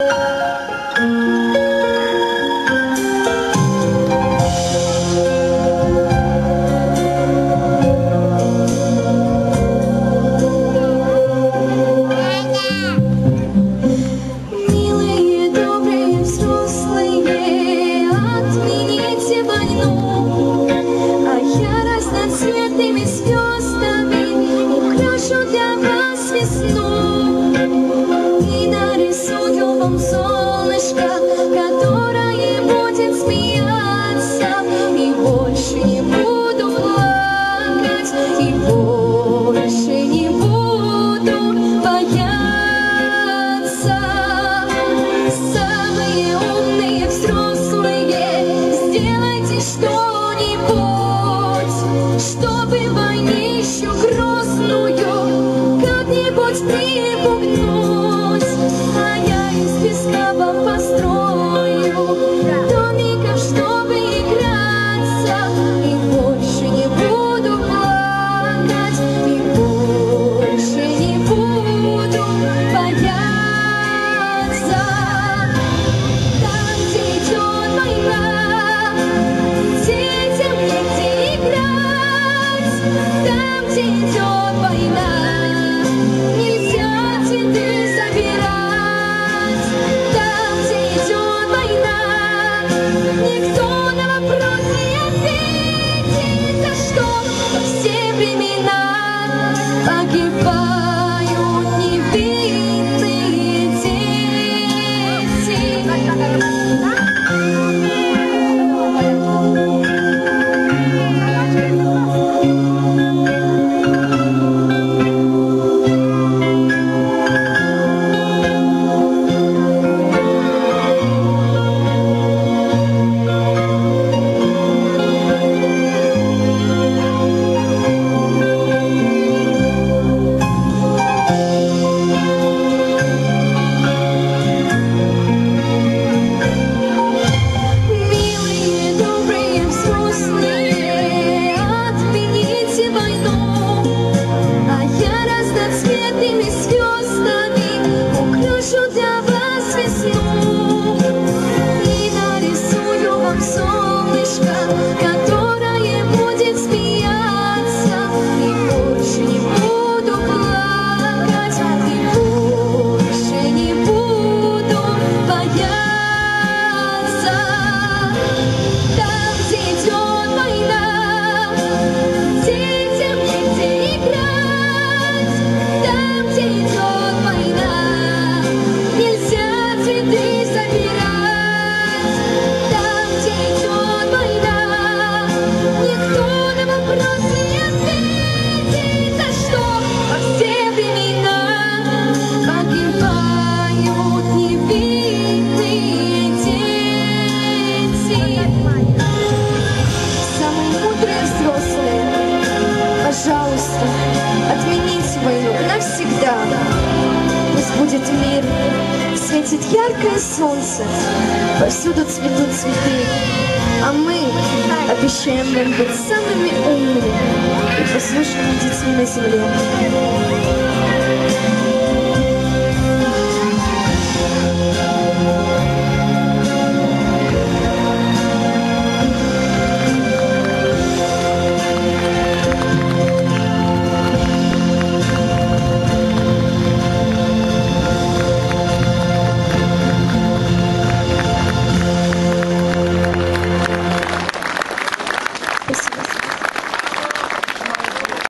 А разноцветными звездами украшу для вас вам солнышко, которое будет смеяться, и больше не буду плакать, и больше не буду бояться. Самые взрослые, сделайте что-нибудь, чтобы войнищу грозную как-нибудь припугнуть. Никто на вопрос не ответит, за что все времена погибают пожалуйста, отмените войну навсегда. Пусть будет мир, светит яркое солнце, повсюду цветут цветы, а мы обещаем вам быть самыми умными и послушными детьми на земле.